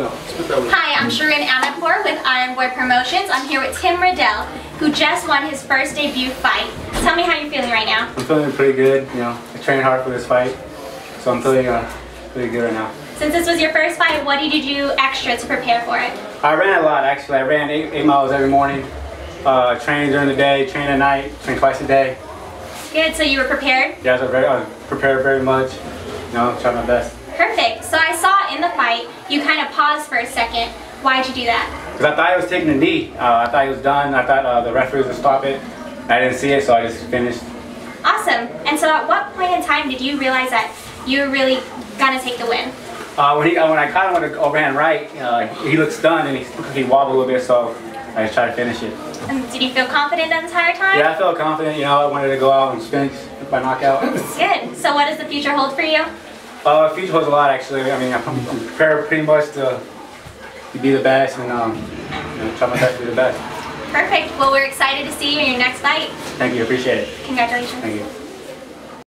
Hi, I'm Shirin Amanpour with Iron Boy Promotions. I'm here with Tim Riddle, who just won his first debut fight. Tell me how you're feeling right now. I'm feeling pretty good. You know, I trained hard for this fight, so I'm feeling uh, pretty good right now. Since this was your first fight, what did you do extra to prepare for it? I ran a lot actually. I ran eight, eight miles every morning. Uh, trained during the day, trained at night, trained twice a day. Good, so you were prepared? Yeah, I was very, I was prepared very much. You know, tried my best. Perfect. So I saw in the fight, you kind of paused for a second. Why'd you do that? Because I thought he was taking a knee. Uh, I thought he was done. I thought uh, the referee would stop it. I didn't see it, so I just finished. Awesome. And so at what point in time did you realize that you were really gonna take the win? Uh, when, he, uh, when I caught him with a overhand right, uh, he looked stunned and he, he wobbled a little bit, so I just tried to finish it. And did you feel confident the entire time? Yeah, I felt confident. You know, I wanted to go out and finish by knockout. Good. So what does the future hold for you? Uh, future holds a lot actually. I mean, I'm, prepared pretty much to, to be the best and um, you know, try my best to be the best. Perfect. Well, we're excited to see you in your next fight. Thank you, appreciate it. Congratulations. Thank you.